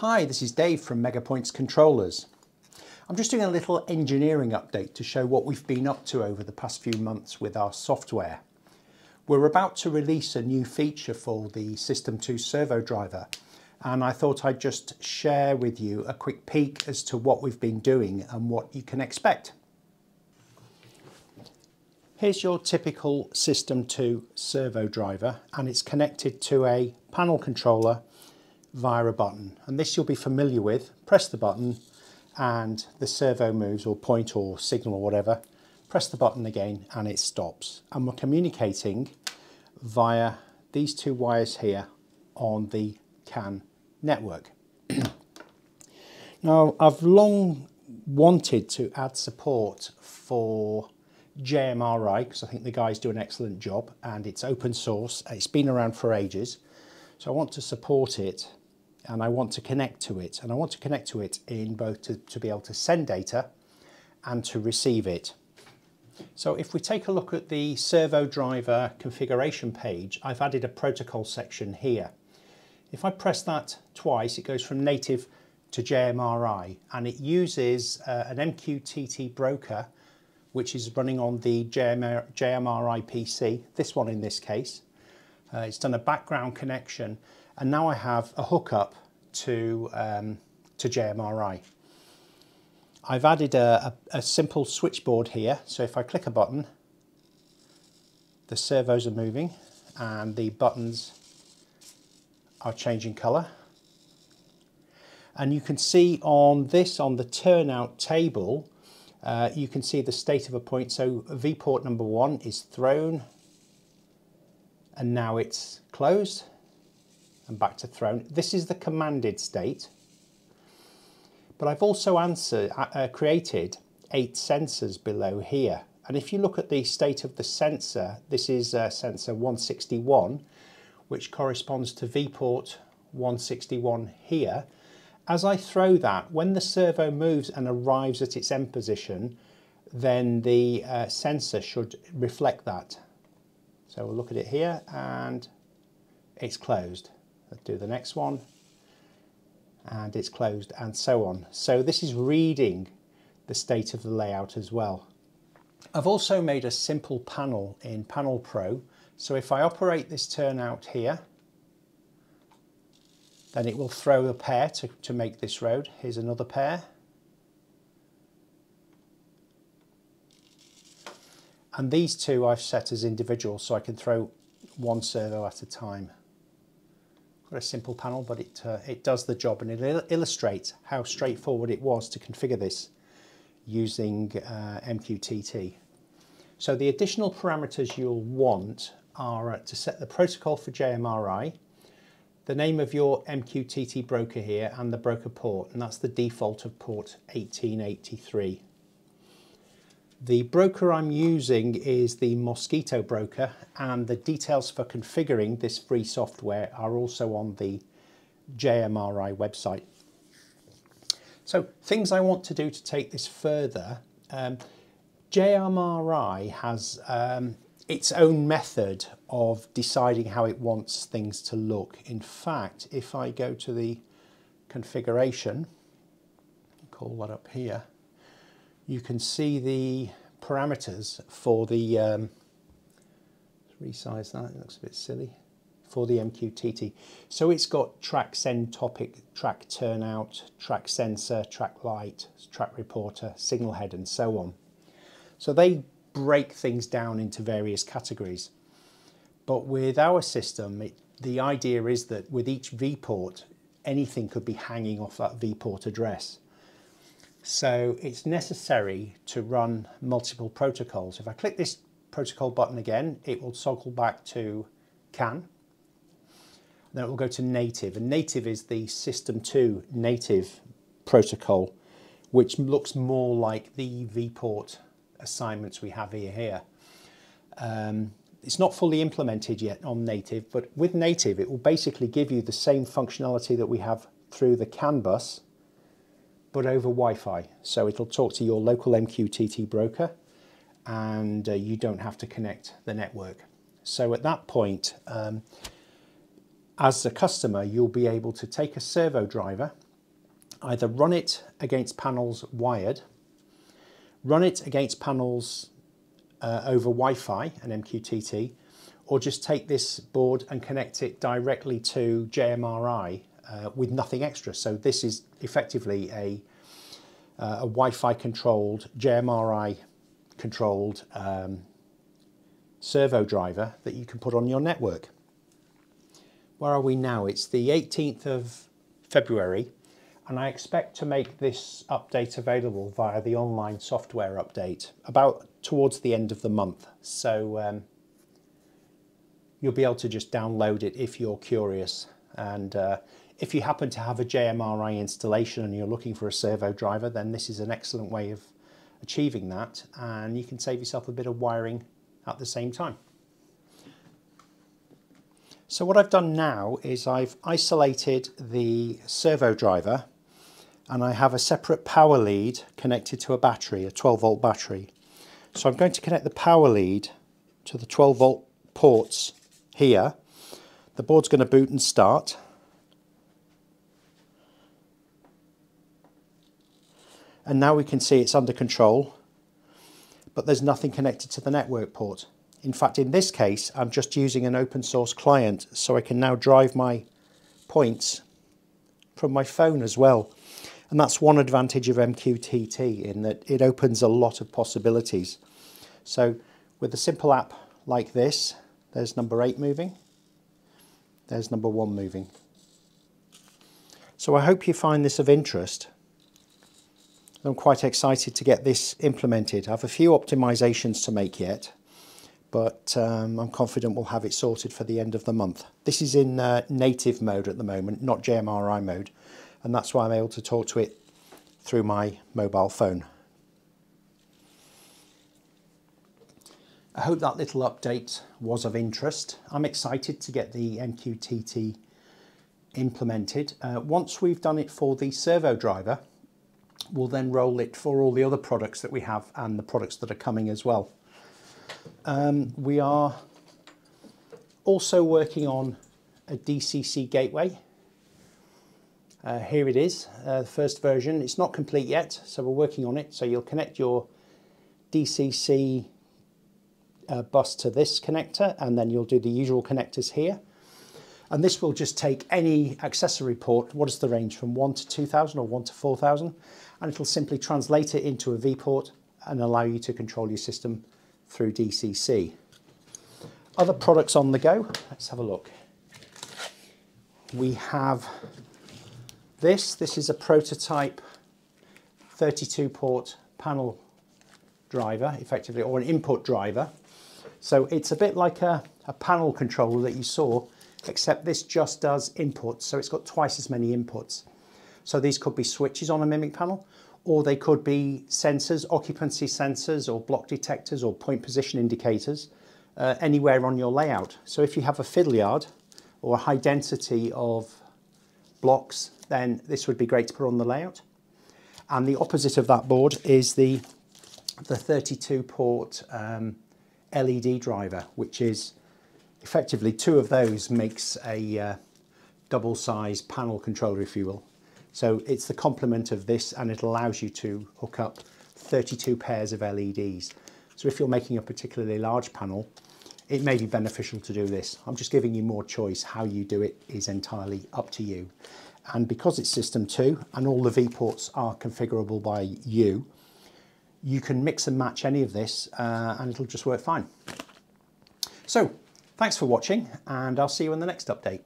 Hi, this is Dave from Megapoints Controllers. I'm just doing a little engineering update to show what we've been up to over the past few months with our software. We're about to release a new feature for the System 2 servo driver and I thought I'd just share with you a quick peek as to what we've been doing and what you can expect. Here's your typical System 2 servo driver and it's connected to a panel controller via a button and this you'll be familiar with. Press the button and the servo moves or point or signal or whatever. Press the button again and it stops and we're communicating via these two wires here on the CAN network. now I've long wanted to add support for JMRI because I think the guys do an excellent job and it's open source. It's been around for ages. So I want to support it and I want to connect to it. And I want to connect to it in both to, to be able to send data and to receive it. So if we take a look at the servo driver configuration page, I've added a protocol section here. If I press that twice, it goes from native to JMRI and it uses uh, an MQTT broker which is running on the JMR, JMRI PC, this one in this case. Uh, it's done a background connection and now I have a hookup to, um, to JMRI. I've added a, a, a simple switchboard here, so if I click a button, the servos are moving and the buttons are changing colour. And you can see on this, on the turnout table, uh, you can see the state of a point. So V-port number one is thrown and now it's closed and back to thrown. This is the commanded state. But I've also uh, uh created eight sensors below here. And if you look at the state of the sensor, this is uh, sensor 161, which corresponds to V-port 161 here. As I throw that, when the servo moves and arrives at its end position, then the uh, sensor should reflect that. So we'll look at it here and it's closed. Let's do the next one and it's closed and so on. So this is reading the state of the layout as well. I've also made a simple panel in Panel Pro so if I operate this turnout here, then it will throw a pair to, to make this road. Here's another pair. And these two I've set as individual so I can throw one servo at a time. A simple panel, but it, uh, it does the job and it il illustrates how straightforward it was to configure this using uh, MQTT. So the additional parameters you'll want are uh, to set the protocol for JMRI, the name of your MQTT broker here and the broker port, and that's the default of port 1883. The broker I'm using is the Mosquitto broker and the details for configuring this free software are also on the JMRI website. So things I want to do to take this further, um, JMRI has um, its own method of deciding how it wants things to look. In fact, if I go to the configuration, call that up here, you can see the parameters for the, um, resize that, it looks a bit silly, for the MQTT. So it's got track send topic, track turnout, track sensor, track light, track reporter, signal head and so on. So they break things down into various categories. But with our system, it, the idea is that with each vport, anything could be hanging off that vport address. So it's necessary to run multiple protocols. If I click this protocol button again, it will toggle back to CAN. Then it will go to native, and native is the System 2 native protocol, which looks more like the vport assignments we have here. here. Um, it's not fully implemented yet on native, but with native it will basically give you the same functionality that we have through the CAN bus, but over Wi-Fi. So it'll talk to your local MQTT broker and uh, you don't have to connect the network. So at that point, um, as a customer, you'll be able to take a servo driver either run it against panels wired, run it against panels uh, over Wi-Fi and MQTT, or just take this board and connect it directly to JMRI uh, with nothing extra. So this is effectively a, uh, a Wi-Fi controlled, JMRI controlled um, servo driver that you can put on your network. Where are we now? It's the 18th of February and I expect to make this update available via the online software update about towards the end of the month. So um, you'll be able to just download it if you're curious. And uh, if you happen to have a JMRI installation and you're looking for a servo driver, then this is an excellent way of achieving that. And you can save yourself a bit of wiring at the same time. So what I've done now is I've isolated the servo driver and I have a separate power lead connected to a battery, a 12 volt battery. So I'm going to connect the power lead to the 12 volt ports here. The board's going to boot and start. And now we can see it's under control, but there's nothing connected to the network port. In fact, in this case, I'm just using an open source client, so I can now drive my points from my phone as well. And that's one advantage of MQTT in that it opens a lot of possibilities. So with a simple app like this, there's number eight moving. There's number one moving. So I hope you find this of interest. I'm quite excited to get this implemented. I have a few optimizations to make yet, but um, I'm confident we'll have it sorted for the end of the month. This is in uh, native mode at the moment, not JMRI mode, and that's why I'm able to talk to it through my mobile phone. I hope that little update was of interest. I'm excited to get the MQTT implemented. Uh, once we've done it for the servo driver, we'll then roll it for all the other products that we have and the products that are coming as well. Um, we are also working on a DCC gateway. Uh, here it is, uh, the first version. It's not complete yet, so we're working on it. So you'll connect your DCC uh, bus to this connector and then you'll do the usual connectors here. And this will just take any accessory port, what is the range, from 1 to 2000 or 1 to 4000, and it'll simply translate it into a port and allow you to control your system through DCC. Other products on the go, let's have a look. We have this, this is a prototype 32 port panel driver, effectively, or an input driver. So it's a bit like a, a panel controller that you saw, except this just does inputs, so it's got twice as many inputs. So these could be switches on a Mimic panel, or they could be sensors, occupancy sensors, or block detectors, or point position indicators, uh, anywhere on your layout. So if you have a fiddle yard, or a high density of blocks, then this would be great to put on the layout. And the opposite of that board is the, the 32 port um, LED driver, which is effectively two of those makes a uh, double size panel controller, if you will. So it's the complement of this and it allows you to hook up 32 pairs of LEDs. So if you're making a particularly large panel, it may be beneficial to do this. I'm just giving you more choice. How you do it is entirely up to you. And because it's system two and all the V ports are configurable by you, you can mix and match any of this uh, and it'll just work fine. So thanks for watching and I'll see you in the next update.